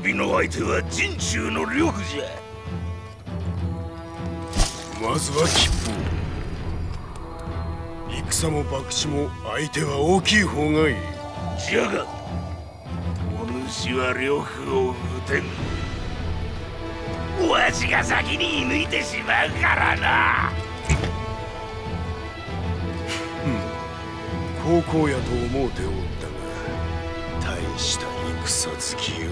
びの相手は陣中の呂布じゃ。まずは吉報。戦も博打も相手は大きい方がいい。じゃがお主は呂布を撃てん。わしが先に射抜いてしまうからな。高校やと思うておったが大した戦好きよ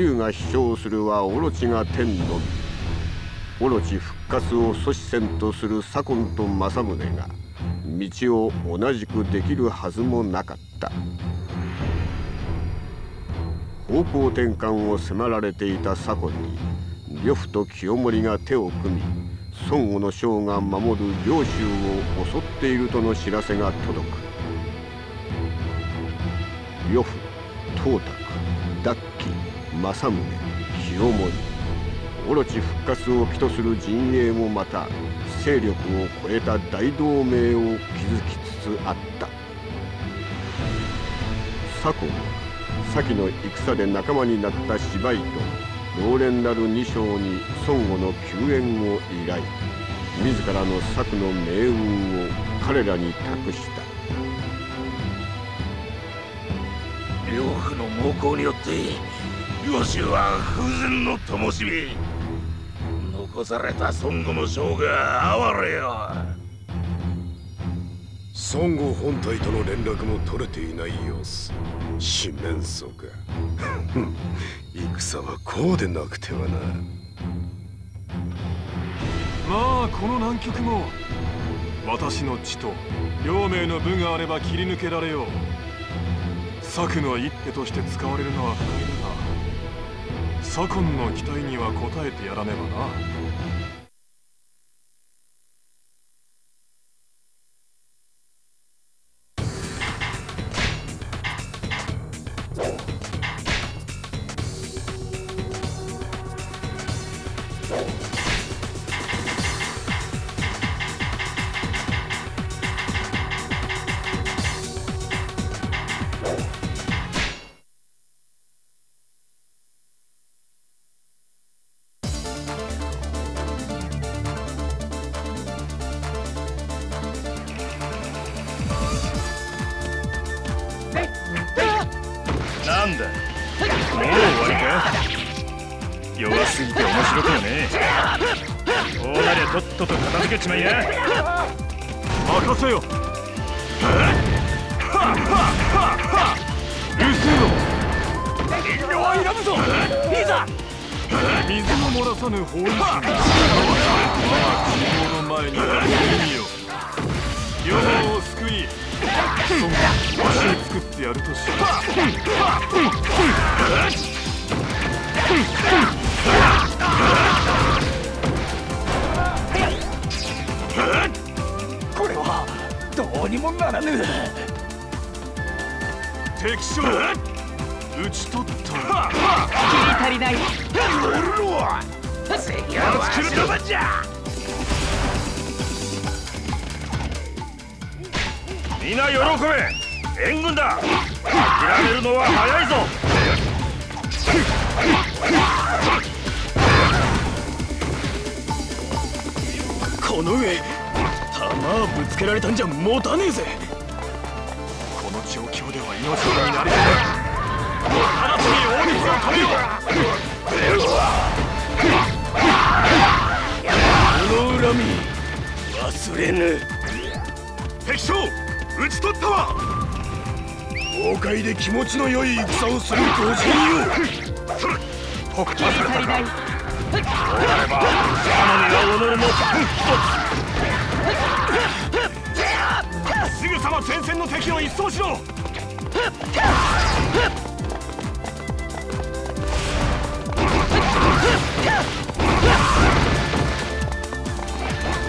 竜が主張するはオロチが天のみオロチ復活を阻止せんとする左近と政宗が道を同じくできるはずもなかった。方向転換を迫られていた左近に呂布と清盛が手を組み孫悟の将が守る領州を襲っているとの知らせが届く。呂布東卓ダッキ政宗。清盛オロチ復活を起とする陣営もまた勢力を超えた。大同盟を築きつつあった左近は先の戦で仲間になった芝居と老練なる二将に孫悟の救援を依頼自らの策の命運を彼らに託した呂布の猛攻によって領州は風前の灯火。残された孫悟の将が哀れよ。孫悟本体との連絡も取れていない様子。四面楚歌。戦はこうでなくてはな。まあこの南極も私の血と両名の部があれば切り抜けられよう。策の一手として使われるのは不快だ。が左近の期待には応えてやらねばな。とっとと片付けちまいや。任せよ。うるせえ遠慮はいらぬぞ。いざ。水も漏らさぬ法医師我が希望の前には意味を両方を救い。そうわしに作ってやるとしこにもならぬ敵将討ち取った。足りない。乗るのは関はわしの番じゃ。皆喜べ。援軍だ。諦めるのは早いぞ。この上弾ぶつけられたんじゃ持たねえぜ。この状況では命になれない。直ちに大水を止めよ。この恨み忘れぬ。敵将討ち取ったわ。豪快で気持ちの良い戦をするご人よ。北斗されたかそうなれば天の身は己もすぐさま前線の敵を一掃しろ。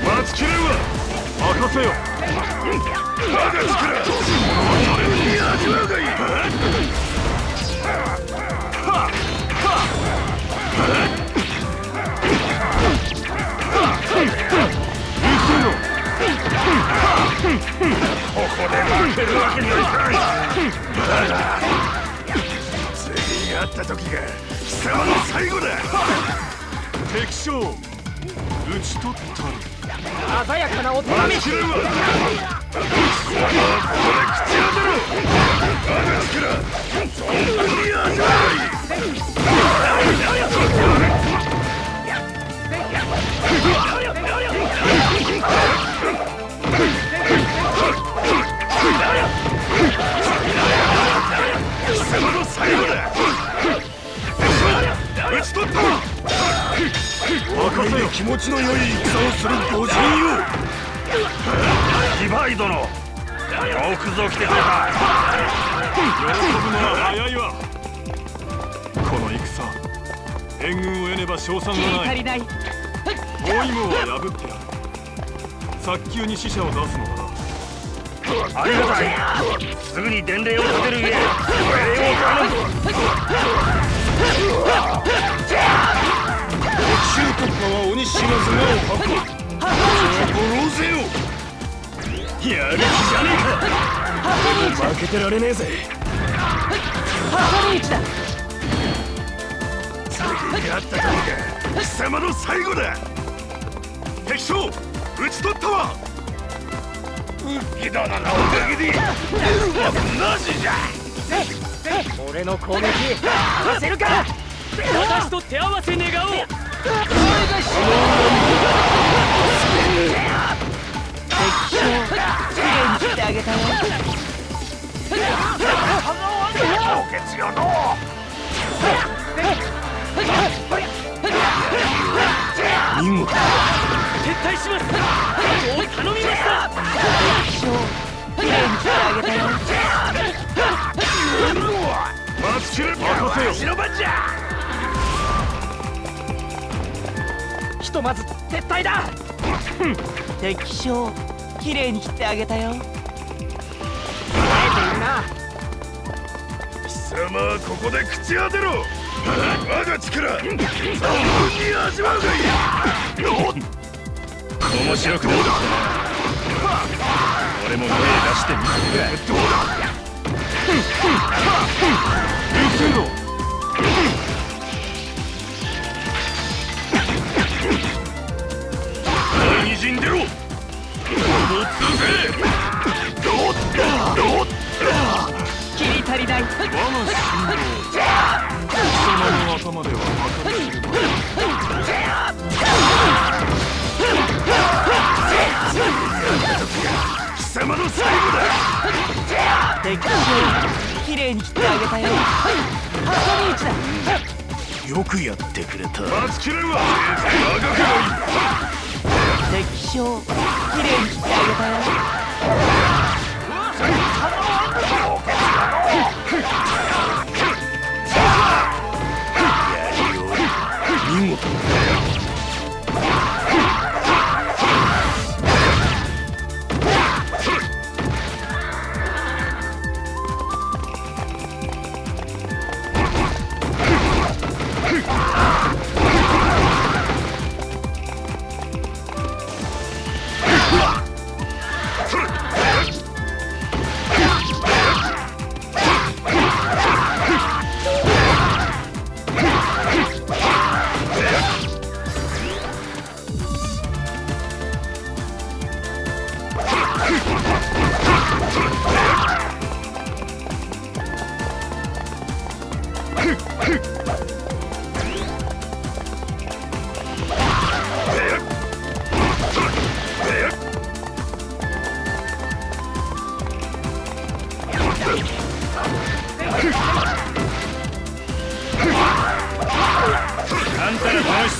待ちきれんわ。任せよ。我が力俺に味わうがいいこで負けるわけにはいかない次に会った時が貴様の最後だ敵将討ち取ったる鮮やかなお手並み知るわ貴様はここで口当てろ我が力存分に味わい貴様の最後だ討ち取った若いで気持ちの良い戦をする御人よヒバイ殿。よくぞ来てくれた喜ぶのは早いわ。この戦援軍を得ねば勝算がない。包囲網は破ってやる。早急に死者を出すのありがたいすぐに伝令を立てるゆえ礼を頼む中国家は鬼島津がを吐く殺ろうぜ。よやる気じゃねえか。負けてられねえぜ。挟み撃ちだ次に会った時が貴様の最後だ敵将討ち取ったわ復帰殿のおかげで。なしじゃ俺の攻撃。かわせるか。私と手合わせ願おう。敵将。きれいに切ってあげたよ見事撤退します。お頼みました敵将きれいに切ってあげたよ待ちきれ任せよ白番じゃひとまず撤退だ。敵将きれいに切ってあげたよ耐えているな貴様はここで口当てろ我が力存分に味わうがいい面白くな俺も手出してみるどうだ？前に陣出ろどつぜどっどっ切り足りない我が信号貴様の頭では計り知れまい貴だ敵将きれいに切ってあげたよ。挟み撃ちだよくやってくれた。待ちきれんわ長くがい敵将きれいに切ってあげたよ。見事あんたら楽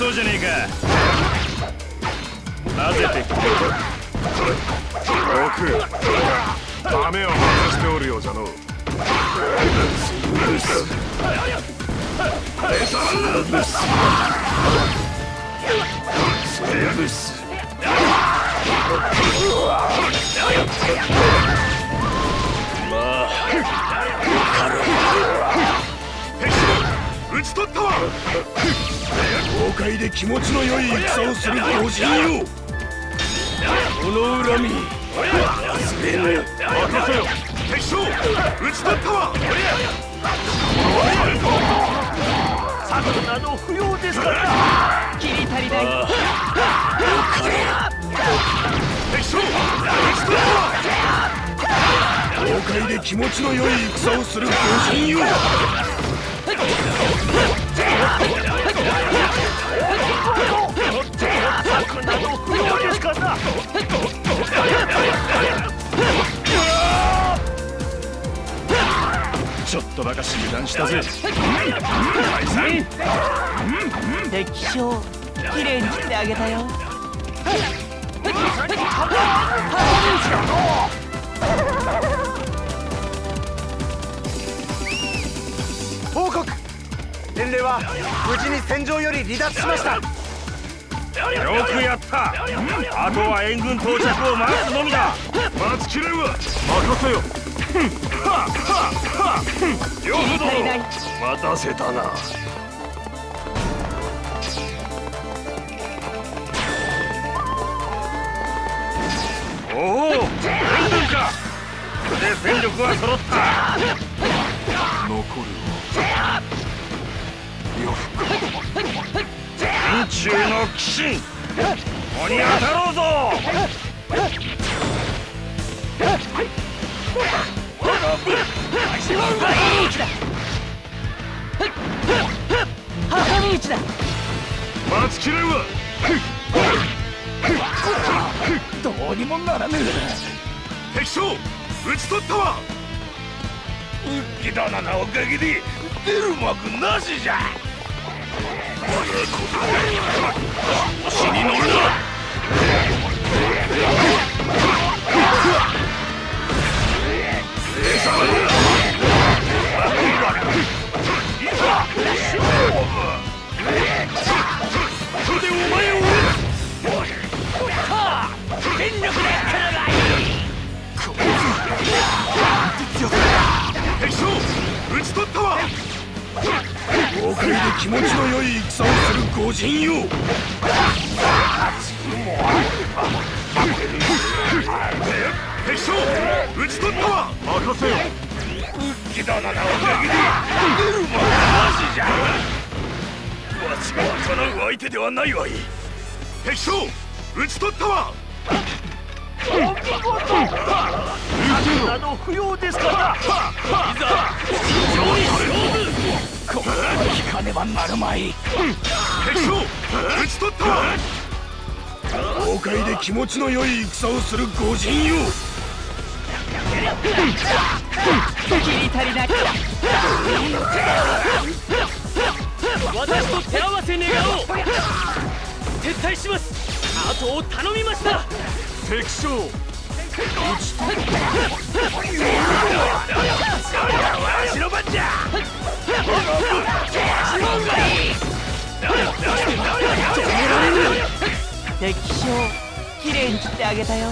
そうじゃねえか。混ぜてくれ。奥ダメを外しておるようじゃのブス討ち取ったわ。豪快で気持ちの良い戦をする御人よこの恨み。せよ。敵将討ち取ったわ。など不要ですからない敵将討ち取ったわ豪快で気持ちの良い戦をする御神よちょっとばかし油断したぜ。敵将きれいに切ってあげたよ。報告。伝令は無事に戦場より離脱しました。よくやった。あとは援軍到着を待つのみだ。待ちきれんわ。任せよ両夫足りない待たせたな。おお援軍かこれで戦力は揃った。残るは呂布か天中の鬼神ここに当たろうぞ。挟み撃ちだ待ちきれんわどうにもならぬ敵将討ち取ったわウッキ殿のおかげで出る幕なしじゃ死に乗るなかなう相手ではないわい。敵将討ち取ったわ。など不要ですからここに引かねばなるまい敵将討ち取ったわ。豪快で気持ちの良い戦をする御神よ。切り足りない私と手合わせ願おう。撤退します。後を頼みました。敵将。わしの番じゃ敵将きれいに切ってあげたよ。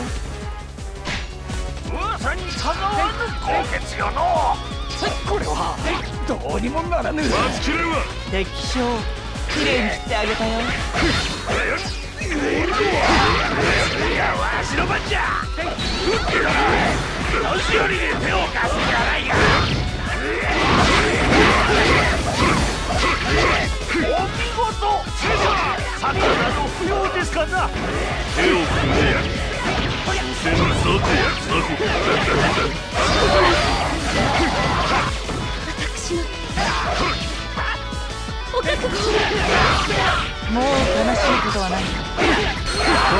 噂にかなわぬ高血よのこれはどうにもならぬ。待ちきれんわ。敵将きれいに切ってあげたよ。いやわしの番じゃ。年寄りに手を貸すんじゃないかお見事戦車サッカーなど不要ですかな。手を組めさて私のお覚悟もう悲しいことはない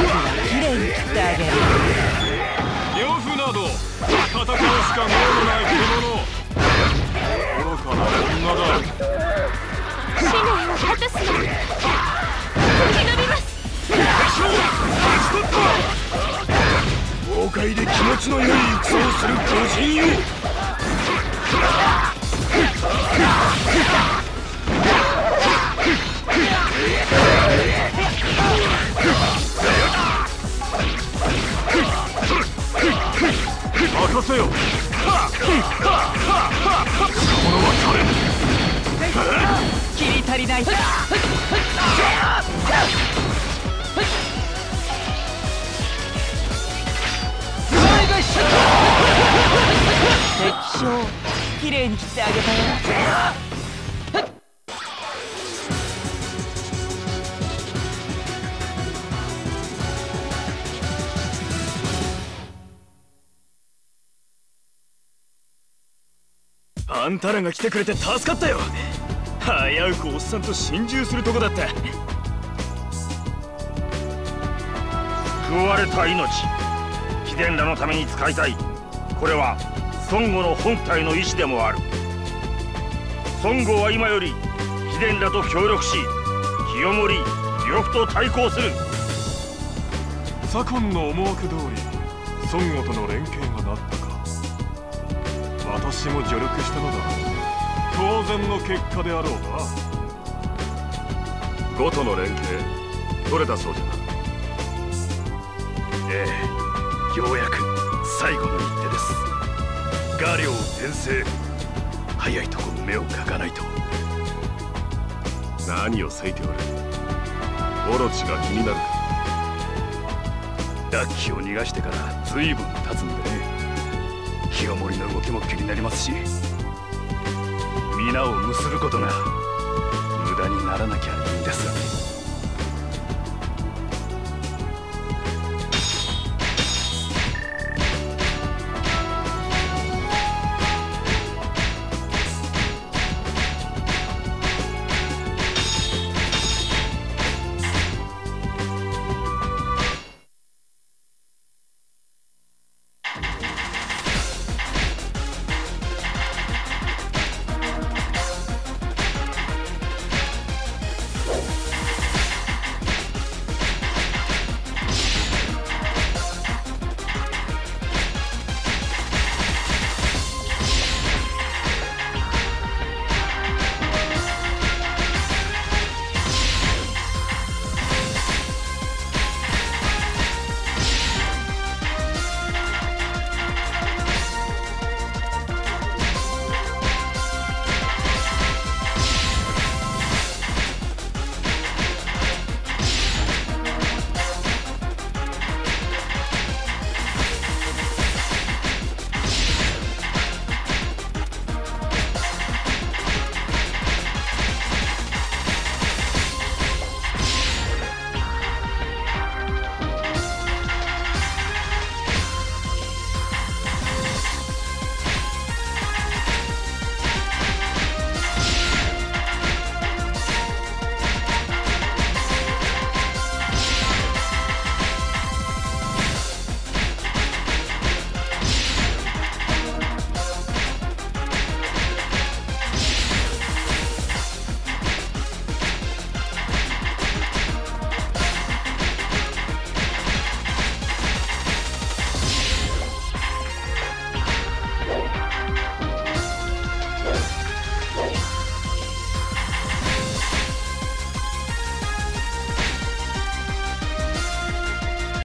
僕がきれいに切ってあげる呂布など戦うしか能のない獣愚かな女だ使命を果たすの生き延びます豪快で気持ちの良い戦をする御神よ。敵将きれいに切ってあげたよ。あんたらが来てくれて助かったよ。危うくおっさんと心中するとこだった。救われた命。秘伝らのために使いたい。これは孫悟の本体の意志でもある。孫悟は今より秘伝らと協力し清盛呂布と対抗する。左近の思惑通り孫悟との連携がなったか。私も助力したのだ。当然の結果であろうな。呉との連携取れたそうじゃな。ええようやく最後の一手です画領転生早いとこ目をかかないと。何をせいておる？オロチが気になるか。ダッキを逃がしてから随分経つんでね。清盛の動きも気になりますし。皆を結ぶことが無駄にならなきゃいいんです。